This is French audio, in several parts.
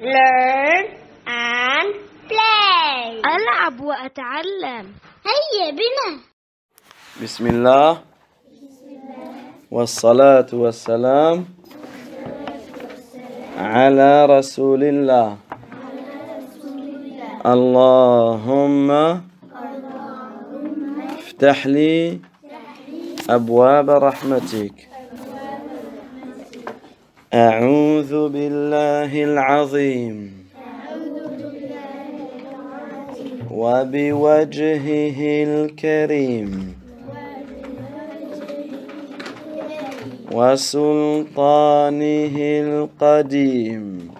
learn and play. ألعب وأتعلم. هيا بنا. بسم الله. والصلاة والسلام على رسول الله. اللهم افتح لي أبواب رحمتك. أعوذ بالله العظيم. وبوجهه الكريم. وسلطانه القديم.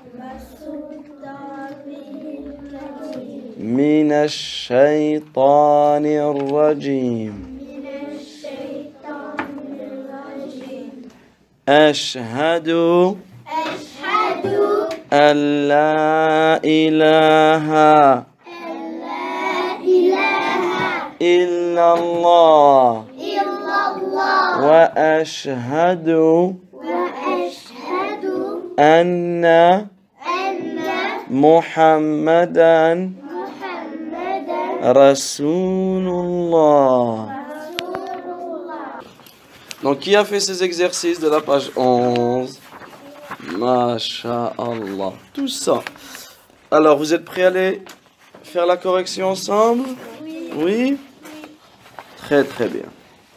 من الشيطان الرجيم. أشهد أن لا إله إلا الله وأشهد أن محمدا رسول الله. Donc, qui a fait ces exercices de la page 11 Masha'Allah. Tout ça. Alors, vous êtes prêts à aller faire la correction ensemble? Oui? Très, très bien.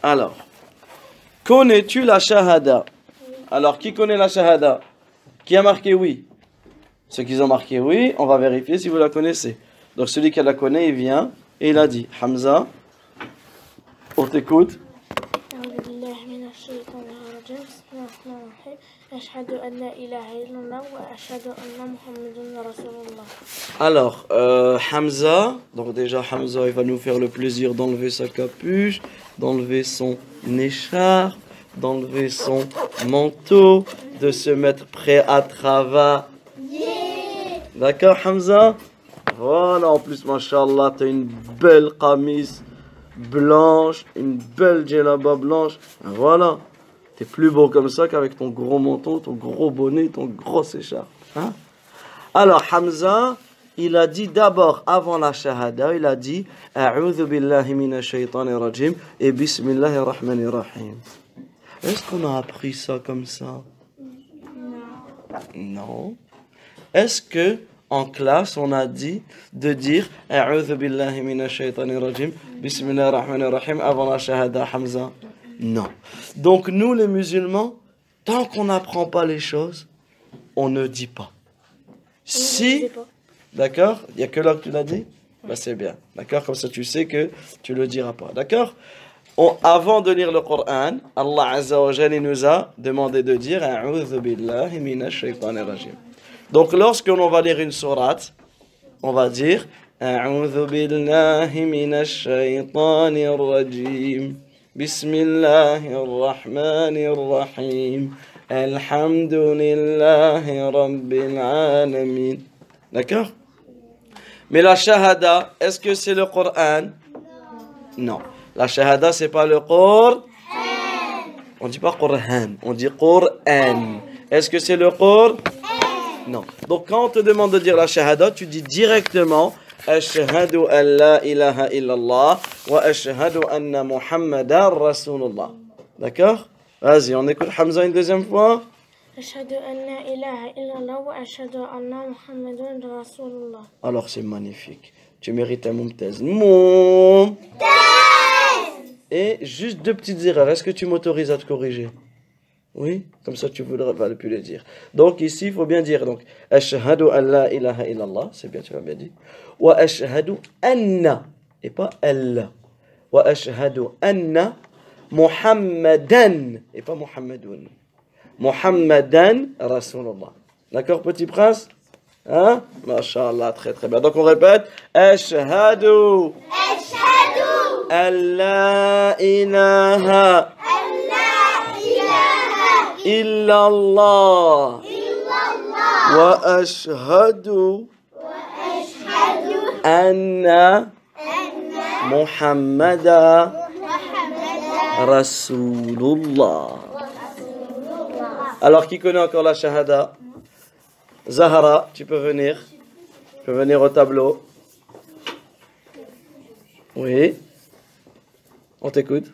Alors, connais-tu la shahada? Alors, qui connaît la shahada? Qui a marqué oui? Ceux qui ont marqué oui, on va vérifier si vous la connaissez. Donc, celui qui la connaît, il vient et il a dit Hamza, on t'écoute. Alors, euh, Hamza, donc déjà Hamza, il va nous faire le plaisir d'enlever sa capuche, d'enlever son écharpe, d'enlever son manteau, de se mettre prêt à travailler. D'accord, Hamza? Voilà, en plus, machallah, t'as une belle camise blanche, une belle djellaba blanche. Voilà, t'es plus beau comme ça qu'avec ton gros manteau, ton gros bonnet, ton gros écharpe. Hein? Alors, Hamza, il a dit d'abord, avant la shahada, il a dit A'udhu billahi minash rajim et Bismillahir rahmanir rahim. Est-ce qu'on a appris ça comme ça? Non. Est-ce que en classe on a dit de dire A'udhu billahi minash rajim Bismillahir rahmanir rahim avant la shahada, Hamza? Non. Donc, nous les musulmans, tant qu'on n'apprend pas les choses, on ne dit pas. Si, d'accord, il n'y a que là que tu l'as dit, bah c'est bien, d'accord, comme ça tu sais que tu le diras pas, d'accord On- Avant de lire le Coran, Allah Azza wa nous a demandé de dire. Donc lorsque l'on va lire une sourate, on va dire A'udhu billahi minash shaitanir rajim. Bismillahir rahmanir rahim. Alhamdulillahi rabbil alamin. D'accord? Mais la shahada, est-ce que c'est le Coran Non. La shahada, c'est pas le Coran. On dit pas Coran, on dit Coran. Est-ce que c'est le Coran Non. Donc quand on te demande de dire la shahada, tu dis directement Ashhadu an la ilaha illallah wa ashhadu anna Muhammadan Rasulullah. D'accord Vas-y, on écoute Hamza une deuxième fois. أشهد أن لا إله إلا الله وأشهد أن محمدا رسول الله Alors c'est magnifique. Tu mérites un Mumtaz. Mumtaz Et juste deux petites erreurs. Est-ce que tu m'autorises à te corriger Oui Comme ça tu ne voudras pas plus les dire. Donc ici, il faut bien dire. Donc, Ashhadu an la ilaha illallah. C'est bien, tu l'as bien dit. Wa ashhadu anna. Et pas Allah. Wa ashhadu anna Muhammadan. Et pas Muhammadoun. Muhammadan Rasulullah. D'accord, petit prince? Hein? Masha'Allah, très très bien. Donc on répète. Ashhadu. Ashhadu. An la ilaha. Illallah. Wa ashhadu. Anna. Muhammada. Rasulullah. Alors, qui connaît encore la shahada? Zahara, tu peux venir. Tu peux venir au tableau. Oui. On t'écoute.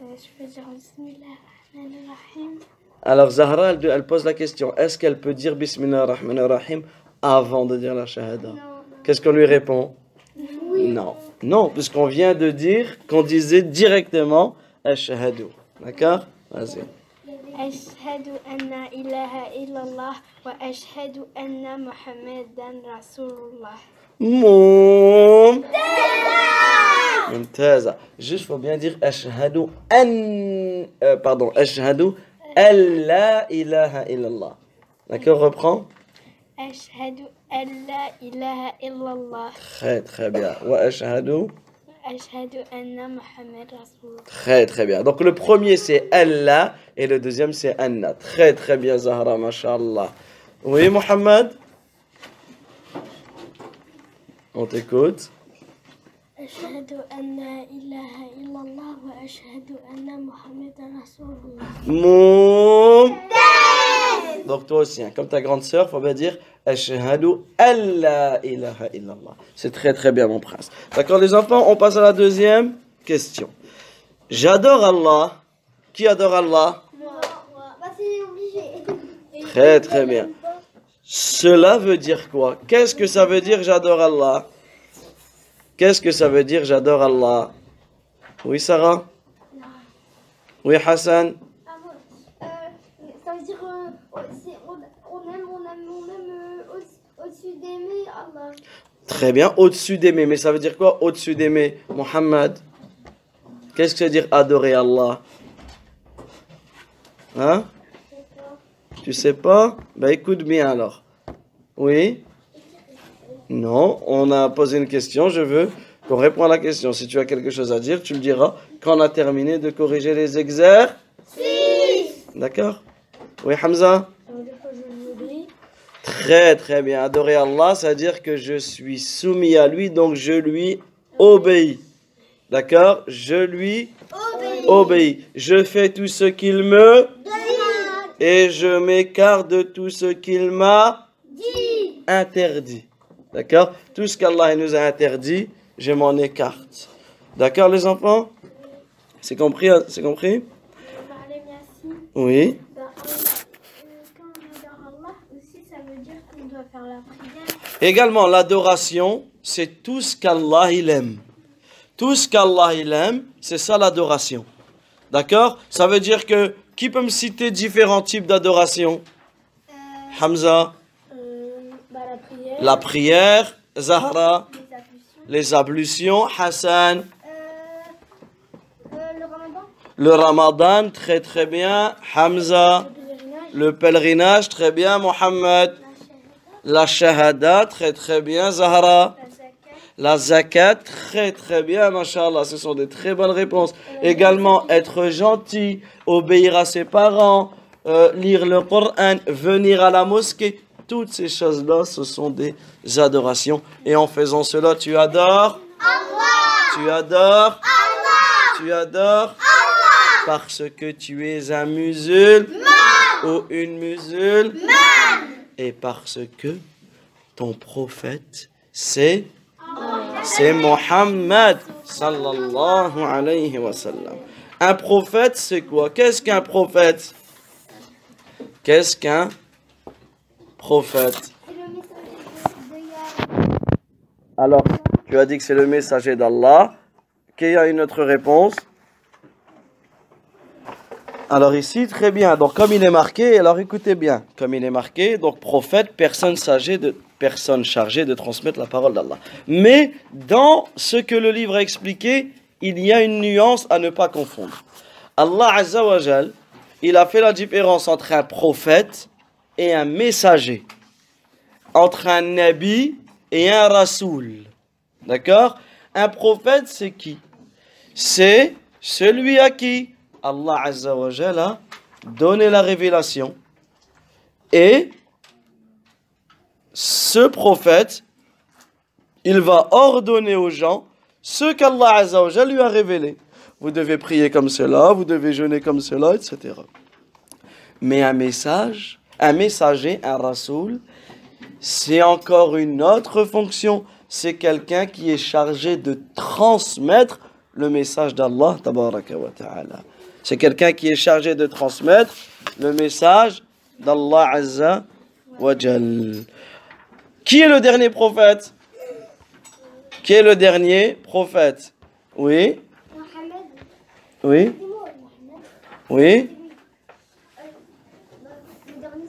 Je peux dire Bismillah. Alors Zahra, elle, elle pose la question, est-ce qu'elle peut dire Bismillah ar-Rahman ar-Rahim avant de dire la Shahada Qu'est-ce qu'on lui répond Non. Non, puisqu'on vient de dire qu'on disait directement Ashhadu. D'accord Vas-y. أشهد أن لا إله إلا الله وأشهد أن محمدا رسول الله Moum. Mumtaza. Juste, faut bien dire Ashhadu an. euh, pardon, Ashhadu Allah ilaha illallah. D'accord, reprends. Ashhadu Allah ilaha illallah. Très très bien. Wa ashhadu? Ashhadu anna Muhammad Rasulullah. Très très bien. Donc le premier c'est Allah et le deuxième c'est Anna. Très très bien Zahra, mashallah. Oui Mohamed On t'écoute. أشهد أن لا إله إلا الله وأشهد أن محمدا رسول الله Moum. Donc toi aussi, hein, comme ta grande sœur, faut bien dire Ashhadu alla ilaha illallah. C'est très très bien mon prince. D'accord les enfants, on passe à la deuxième question. J'adore Allah. Qui adore Allah Bah, c'est obligé. Très très bien. Cela veut dire quoi Qu'est-ce que ça veut dire j'adore Allah Qu'est-ce que ça veut dire j'adore Allah? Oui Sarah? Oui Hassan? Euh, ça veut dire euh, on, on aime, on aime, on aime euh, au- au-dessus d'aimer Allah. Très bien, au-dessus d'aimer. Mais ça veut dire quoi au-dessus d'aimer? Mohammed? Qu'est-ce que ça veut dire adorer Allah? Hein? Tu sais pas? Ben écoute bien alors. Oui? Non, on a posé une question, je veux qu'on réponde à la question. Si tu as quelque chose à dire, tu le diras quand on a terminé de corriger les exercices. D'accord? Oui Hamza? Ça veut dire que je l'oublie Très très bien. Adorer Allah, c'est-à-dire que je suis soumis à lui, donc je lui obéis. D'accord? Je lui obéis. Je fais tout ce qu'il me et je m'écarte de tout ce qu'il m'a interdit. D'accord? Tout ce qu'Allah nous a interdit, je m'en écarte. D'accord les enfants? C'est compris hein? C'est compris? Oui. Également, l'adoration, c'est tout ce qu'Allah il aime. Tout ce qu'Allah il aime, c'est ça l'adoration. D'accord? Ça veut dire que qui peut me citer différents types d'adoration? Hamza, la prière, Zahra, les ablutions, Hassan, Euh, euh, le ramadan. Le ramadan, très très bien, Hamza, le pèlerinage, le pèlerinage, très bien, Mohammed, la shahada, très très bien, Zahra. la zakat, très très bien, mashallah, ce sont des très bonnes réponses. Également, être gentil, obéir à ses parents, euh, lire le Coran, venir à la mosquée, toutes ces choses-là, ce sont des adorations. Et en faisant cela, tu adores? Tu adores? Tu adores? Parce que tu es un musulman ou une musulmane. Et parce que ton prophète, c'est? C'est Mohammed sallallahu alayhi wa sallam. Un prophète, c'est quoi? Qu'est-ce qu'un prophète? Qu'est-ce qu'un prophète. Alors, tu as dit que c'est le messager d'Allah. Qu'il y a une autre réponse? Alors ici, très bien. Donc comme il est marqué, alors écoutez bien. Comme il est marqué, donc prophète, personne chargée de, personne chargée de transmettre la parole d'Allah. Mais dans ce que le livre a expliqué, il y a une nuance à ne pas confondre. Allah il a fait la différence entre un prophète et un messager. Entre un nabi et un rasoul. D'accord? Un prophète, c'est qui? C'est celui à qui Allah Azza wa a donné la révélation. Et ce prophète, il va ordonner aux gens ce qu'Allah Azza lui a révélé. Vous devez prier comme cela, vous devez jeûner comme cela, etc. Mais un message, un messager, un rasoul, c'est encore une autre fonction. C'est quelqu'un qui est chargé de transmettre le message d'Allah. C'est quelqu'un qui est chargé de transmettre le message d'Allah Azza wa. Qui est le dernier prophète? Qui est le dernier prophète? Oui Oui. Oui Le dernier,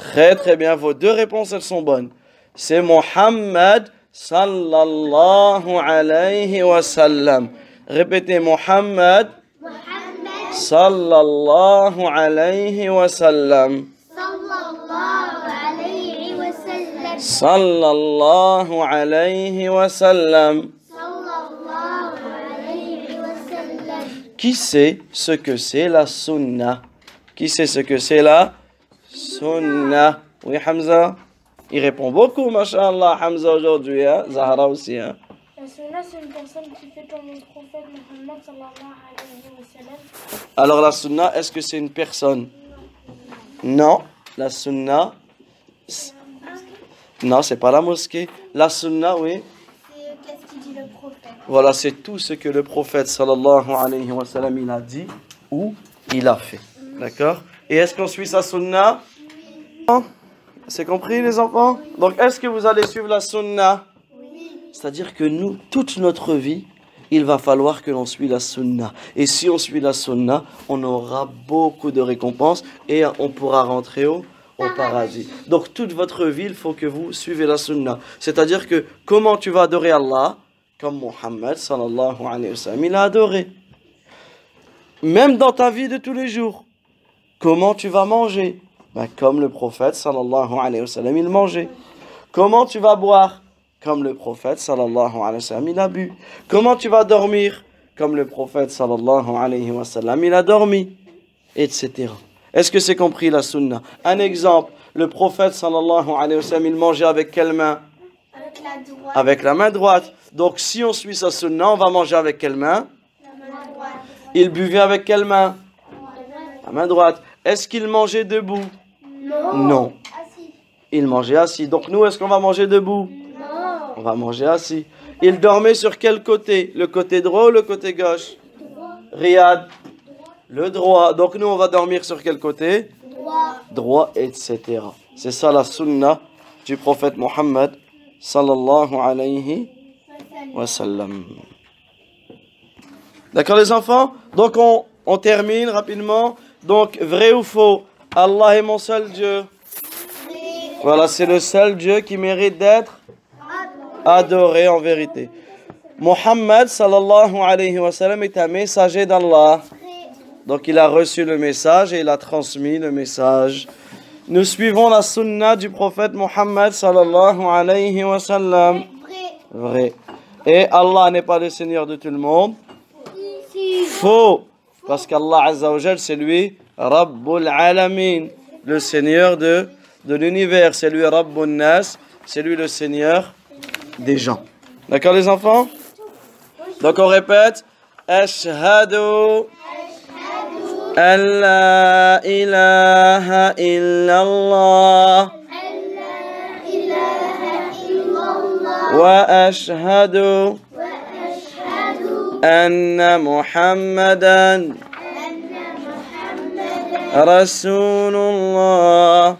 Très très bien, vos deux réponses elles sont bonnes. C'est Muhammad sallallahu alayhi wa sallam. Répétez Muhammad Mohamed sallallahu alayhi wa sallam. sallallahu alayhi wa sallam. Sallallahu alayhi wa sallam. Sallallahu alayhi wa sallam. Qui sait ce que c'est la sunna? Qui sait ce que c'est la sunna Oui Hamza Il répond beaucoup, mashallah, Hamza aujourd'hui, hein? Zahra aussi. Hein? La sunna, c'est une personne qui fait comme le prophète Mohammed sallallahu alayhi wa sallam. Alors la sunna, est-ce que c'est une personne? Non, la sunna. Non, c'est pas la mosquée. La sunna, oui. C'est qu'est-ce qu'il dit le prophète? Voilà, c'est tout ce que le prophète sallallahu alayhi wa sallam il a dit ou il a fait. D'accord? Et est-ce qu'on suit sa sunna? C'est compris les enfants? Donc est-ce que vous allez suivre la sunna? C'est-à-dire que nous, toute notre vie, il va falloir que l'on suit la sunna. Et si on suit la sunna, on aura beaucoup de récompenses et on pourra rentrer au, au paradis. Donc toute votre vie, il faut que vous suivez la sunna. C'est-à-dire que comment tu vas adorer Allah? Comme Mohammed sallallahu alayhi wa sallam, il a adoré. Même dans ta vie de tous les jours. Comment tu vas manger? Ben, Comme le prophète sallallahu alayhi wa sallam, il mangeait. Comment tu vas boire? Comme le prophète sallallahu alayhi wa sallam, il a bu. Comment tu vas dormir? Comme le prophète sallallahu alayhi wa sallam, il a dormi. Etc. Est-ce que c'est compris la sunna? Un exemple, le prophète sallallahu alayhi wa sallam, il mangeait avec quelle main? Avec la droite. Avec la main droite. Donc si on suit sa sunna, on va manger avec quelle main? La main droite. Il buvait avec quelle main? La main droite. Est-ce qu'il mangeait debout? Non. Non. Assis. Il mangeait assis. Donc nous, est-ce qu'on va manger debout? Non. On va manger assis. Il dormait sur quel côté? Le côté droit ou le côté gauche? Riyad. Le droit. Donc nous, on va dormir sur quel côté? Droit. Droit, etc. C'est ça la sunna du prophète Mohammed sallallahu alayhi wa sallam. D'accord les enfants? Donc on, on termine rapidement. Donc vrai ou faux? Allah est mon seul Dieu. Voilà, c'est le seul Dieu qui mérite d'être adoré en vérité. Mohammed sallallahu alayhi wa sallam est un messager d'Allah. Donc il a reçu le message et il a transmis le message. Nous suivons la sunna du prophète Mohammed sallallahu alayhi wa sallam. Vrai. Et Allah n'est pas le Seigneur de tout le monde. Faux. Parce qu'Allah Azza c'est lui, Rabbul Alamin, le Seigneur de, de l'univers. C'est lui Rabbun Nas, c'est lui le Seigneur des gens. D'accord les enfants? Donc on répète. Ashhadu an ilaha illallah wa ashhadu anna muhammadan رسول الله.